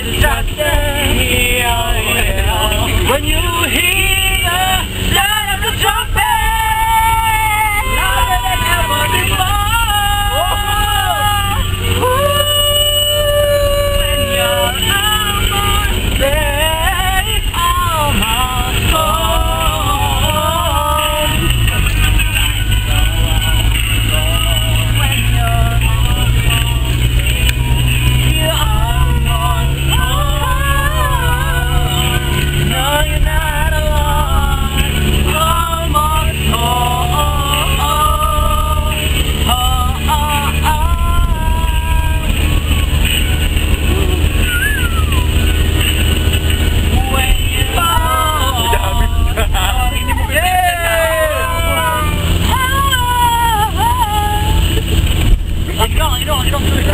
like a distraction, Ini mo